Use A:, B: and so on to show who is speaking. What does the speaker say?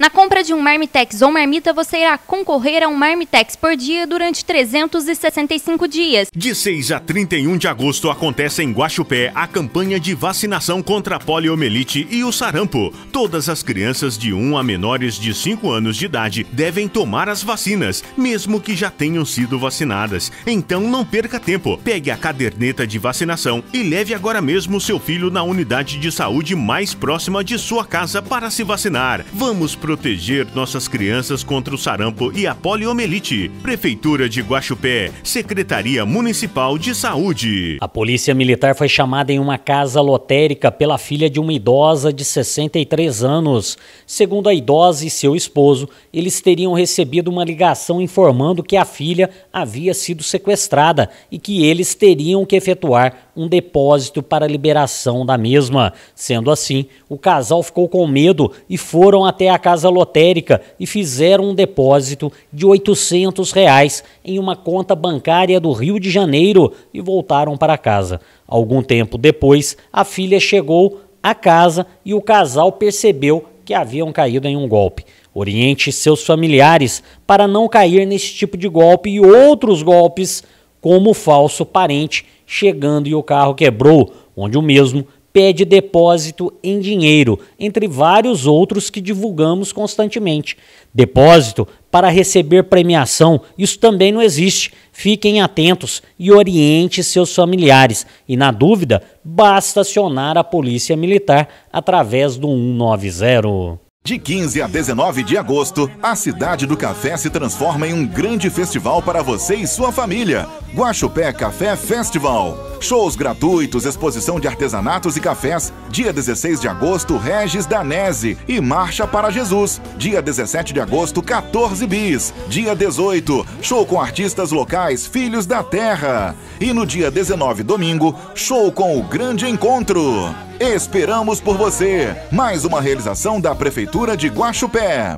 A: Na compra de um Marmitex ou marmita, você irá concorrer a um Marmitex por dia durante 365 dias.
B: De 6 a 31 de agosto acontece em Guaxupé a campanha de vacinação contra a poliomielite e o sarampo. Todas as crianças de 1 a menores de 5 anos de idade devem tomar as vacinas, mesmo que já tenham sido vacinadas. Então não perca tempo. Pegue a caderneta de vacinação e leve agora mesmo seu filho na unidade de saúde mais próxima de sua casa para se vacinar. Vamos proteger nossas crianças contra o sarampo e a poliomielite. Prefeitura de Guaxupé, Secretaria Municipal de Saúde.
C: A Polícia Militar foi chamada em uma casa lotérica pela filha de uma idosa de 63 anos. Segundo a idosa e seu esposo, eles teriam recebido uma ligação informando que a filha havia sido sequestrada e que eles teriam que efetuar um depósito para liberação da mesma. Sendo assim, o casal ficou com medo e foram até a casa lotérica e fizeram um depósito de 800 reais em uma conta bancária do Rio de Janeiro e voltaram para casa. Algum tempo depois, a filha chegou à casa e o casal percebeu que haviam caído em um golpe. Oriente seus familiares para não cair nesse tipo de golpe e outros golpes, como falso parente chegando e o carro quebrou, onde o mesmo pede depósito em dinheiro, entre vários outros que divulgamos constantemente. Depósito para receber premiação, isso também não existe. Fiquem atentos e oriente seus familiares. E na dúvida, basta acionar a Polícia Militar através do 190.
D: De 15 a 19 de agosto, a Cidade do Café se transforma em um grande festival para você e sua família. Guaxupé Café Festival. Shows gratuitos, exposição de artesanatos e cafés. Dia 16 de agosto, Regis Danese e Marcha para Jesus. Dia 17 de agosto, 14 bis. Dia 18, show com artistas locais, Filhos da Terra. E no dia 19, domingo, show com o Grande Encontro. Esperamos por você. Mais uma realização da Prefeitura de Guaxupé.